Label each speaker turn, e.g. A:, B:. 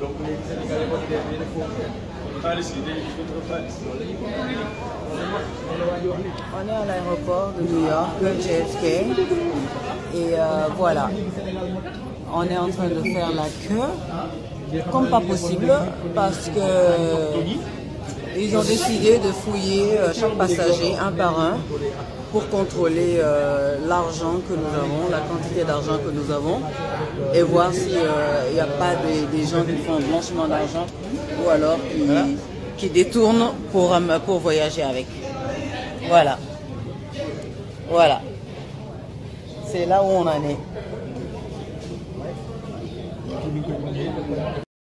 A: donc léegi Sénégal yi ba tey rek foofu xaalis yi dañuy
B: On est à l'aéroport de New York, JFK, et euh, voilà, on est en train de faire la queue, comme pas possible, parce que ils ont décidé de fouiller euh, chaque passager un par un pour contrôler euh, l'argent que nous avons, la quantité d'argent que nous avons, et voir s'il n'y a pas des, gens qui font blanchiment d'argent ou alors qui, qui détournent pour, pour voyager avec. Voilà. Voilà. C'est là où on en est.